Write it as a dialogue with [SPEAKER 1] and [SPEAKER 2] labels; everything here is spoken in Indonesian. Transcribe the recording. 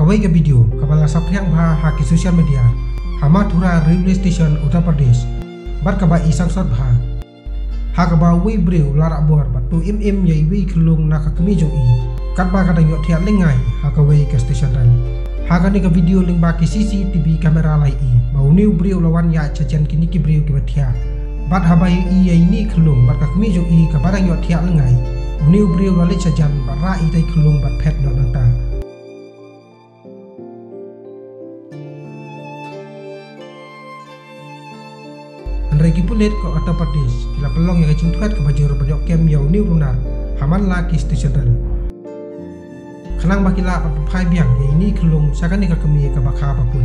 [SPEAKER 1] kawai ke video kabala saphyang bha ha ki social media hama thura railway station Uttar Pradesh. Bat kaba isang sot bha. Ha kaba wi breu lar abor bat tu im im yai wi khulung na ka kami jong i. Kat ba ka dang yot thia lengai ha kawai ke station ni ka video ling ba ki CCTV kamera lai i. Ba uniu breu lawan ya chachen kini ki breu ki bathia bat habai i yai ni khulung bat ka kami jong i yot thia lengai uniu breu la le chajan bat i dai khulung bat phet no nang ta Regi pulit ko Pradesh kila pelong yang kacing tuat ke bajur banyok kem yau ni lunar haman laki station dal Kenang bakila apa pai biang. Ya ini kelung sakan ni kami ke bakha apa pun